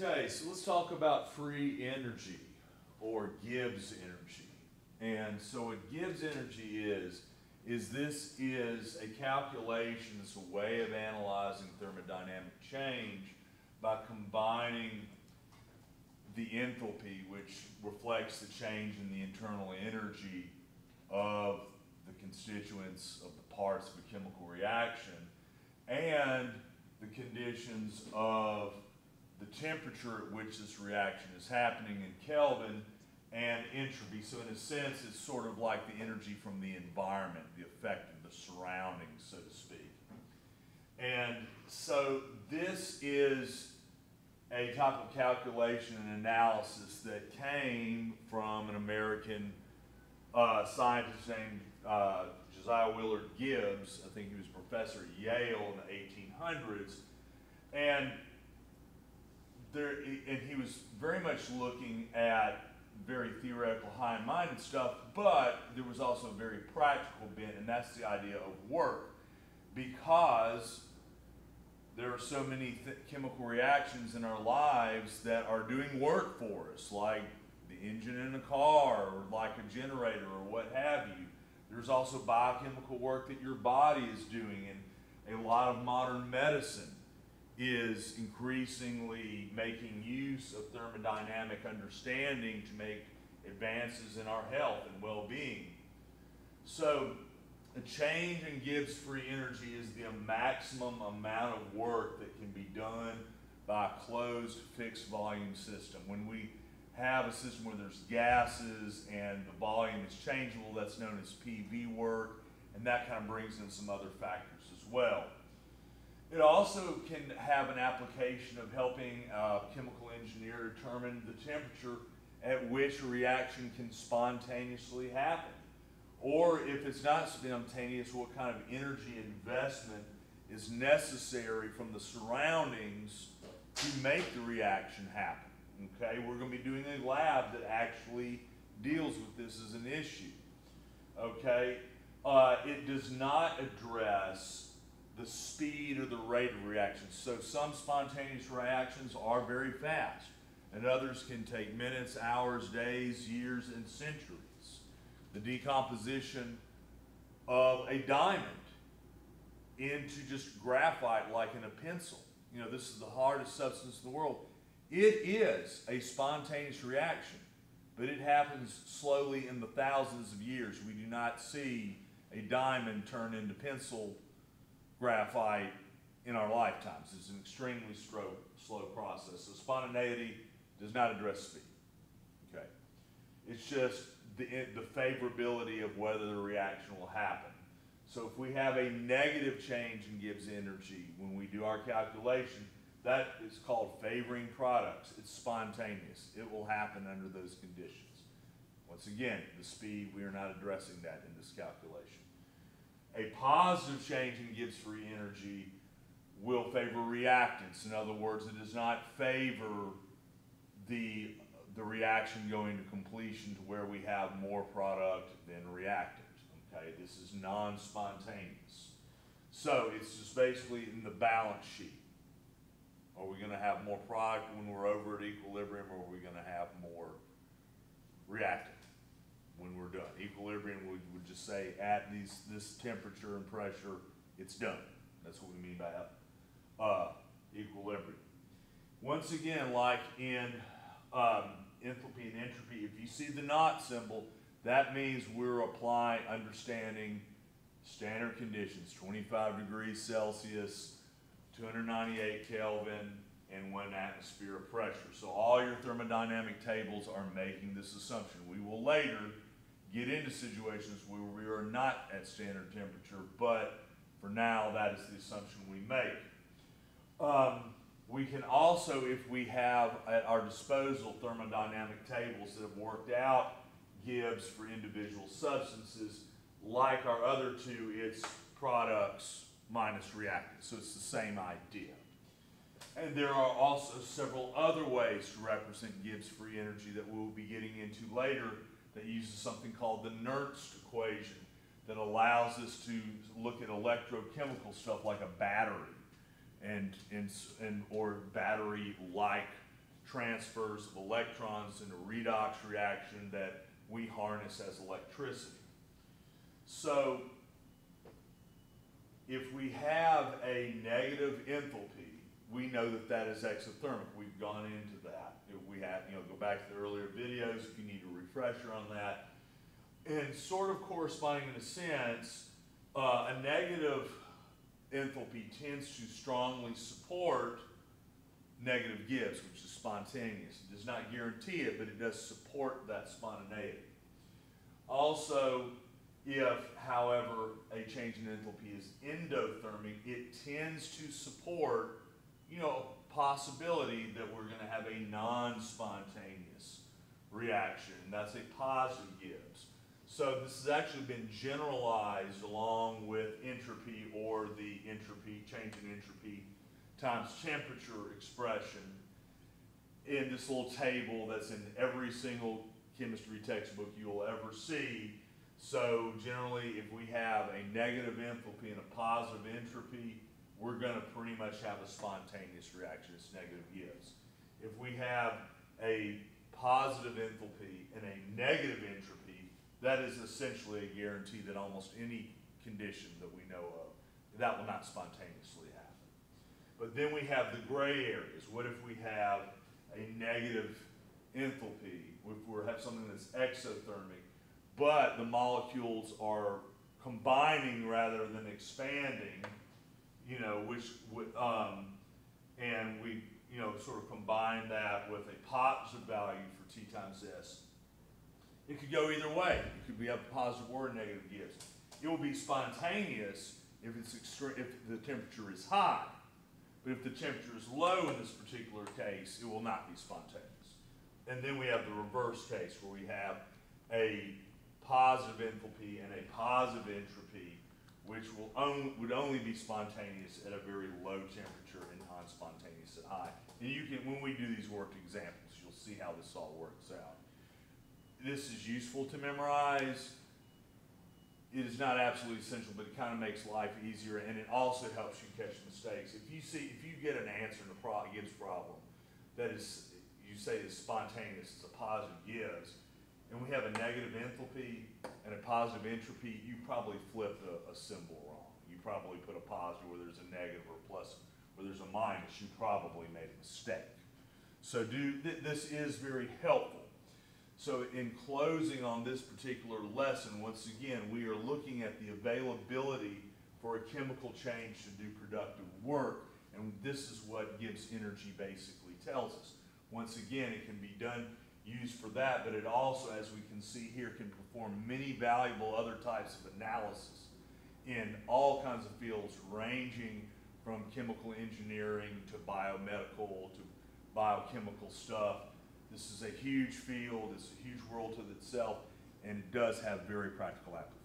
Okay, so let's talk about free energy or Gibbs energy. And so what Gibbs energy is, is this is a calculation, it's a way of analyzing thermodynamic change by combining the enthalpy, which reflects the change in the internal energy of the constituents of the parts of a chemical reaction, and the conditions of the temperature at which this reaction is happening in Kelvin and entropy. So in a sense, it's sort of like the energy from the environment, the effect of the surroundings, so to speak. And so this is a type of calculation and analysis that came from an American uh, scientist named uh, Josiah Willard Gibbs. I think he was a professor at Yale in the 1800s. And there, and he was very much looking at very theoretical, high-minded stuff, but there was also a very practical bent, and that's the idea of work. Because there are so many chemical reactions in our lives that are doing work for us, like the engine in a car, or like a generator, or what have you. There's also biochemical work that your body is doing, and a lot of modern medicine is increasingly making use of thermodynamic understanding to make advances in our health and well-being. So a change in Gibbs free energy is the maximum amount of work that can be done by a closed fixed volume system. When we have a system where there's gases and the volume is changeable, that's known as PV work, and that kind of brings in some other factors as well. It also can have an application of helping a chemical engineer determine the temperature at which a reaction can spontaneously happen. Or if it's not spontaneous, what kind of energy investment is necessary from the surroundings to make the reaction happen. Okay, we're going to be doing a lab that actually deals with this as an issue. Okay, uh, it does not address the speed or the rate of reaction. So some spontaneous reactions are very fast, and others can take minutes, hours, days, years, and centuries. The decomposition of a diamond into just graphite like in a pencil. You know, this is the hardest substance in the world. It is a spontaneous reaction, but it happens slowly in the thousands of years. We do not see a diamond turn into pencil graphite in our lifetimes. It's an extremely slow, slow process. So spontaneity does not address speed. Okay, it's just the, the favorability of whether the reaction will happen. So if we have a negative change in Gibbs energy when we do our calculation, that is called favoring products. It's spontaneous. It will happen under those conditions. Once again, the speed, we are not addressing that in this calculation. A positive change in Gibbs free energy will favor reactants. In other words, it does not favor the, the reaction going to completion to where we have more product than reactant. Okay, this is non-spontaneous. So it's just basically in the balance sheet. Are we going to have more product when we're over at equilibrium or are we going to have more reactant? When we're done. Equilibrium, we would just say at these, this temperature and pressure, it's done. That's what we mean by uh, equilibrium. Once again, like in um, enthalpy and entropy, if you see the naught symbol, that means we're applying, understanding standard conditions, 25 degrees Celsius, 298 Kelvin, and one atmosphere of pressure. So all your thermodynamic tables are making this assumption. We will later get into situations where we are not at standard temperature, but for now, that is the assumption we make. Um, we can also, if we have at our disposal thermodynamic tables that have worked out Gibbs for individual substances, like our other two, it's products minus reactants. So it's the same idea. And there are also several other ways to represent Gibbs free energy that we'll be getting into later that uses something called the Nernst equation that allows us to look at electrochemical stuff like a battery and, and, and or battery-like transfers of electrons in a redox reaction that we harness as electricity. So, if we have a negative enthalpy, we know that that is exothermic. We've gone into that. If we have, you know, go back to the earlier videos if you need refresher on that. And sort of corresponding in a sense, uh, a negative enthalpy tends to strongly support negative Gibbs, which is spontaneous. It does not guarantee it, but it does support that spontaneity. Also, if, however, a change in enthalpy is endothermic, it tends to support, you know, possibility that we're going to have a non-spontaneous reaction. That's a positive Gibbs. So this has actually been generalized along with entropy or the entropy, change in entropy times temperature expression in this little table that's in every single chemistry textbook you'll ever see. So generally, if we have a negative enthalpy and a positive entropy, we're gonna pretty much have a spontaneous reaction, it's negative Gibbs. If we have a positive enthalpy and a negative entropy, that is essentially a guarantee that almost any condition that we know of, that will not spontaneously happen. But then we have the gray areas. What if we have a negative enthalpy, if we have something that's exothermic, but the molecules are combining rather than expanding, you know, which would, um, and we, you know, sort of combine that with a positive value for T times S. It could go either way. It could be a positive or a negative Gibbs. It will be spontaneous if it's if the temperature is high. But if the temperature is low in this particular case, it will not be spontaneous. And then we have the reverse case where we have a positive enthalpy and a positive entropy, which will on, would only be spontaneous at a very low temperature and non-spontaneous at high. And you can, when we do these worked examples, you'll see how this all works out. This is useful to memorize. It is not absolutely essential, but it kind of makes life easier, and it also helps you catch mistakes. If you see, if you get an answer in a pro, Gibbs problem that is, you say is spontaneous, it's a positive Gibbs, and we have a negative enthalpy and a positive entropy, you probably flipped a, a symbol wrong. You probably put a positive where there's a negative or a plus where there's a minus. You probably made a mistake. So do th this is very helpful. So in closing on this particular lesson, once again, we are looking at the availability for a chemical change to do productive work, and this is what Gibbs energy basically tells us. Once again, it can be done, used for that, but it also, as we can see here, can perform many valuable other types of analysis in all kinds of fields, ranging from chemical engineering to biomedical to biochemical stuff. This is a huge field, it's a huge world to itself, and it does have very practical applications.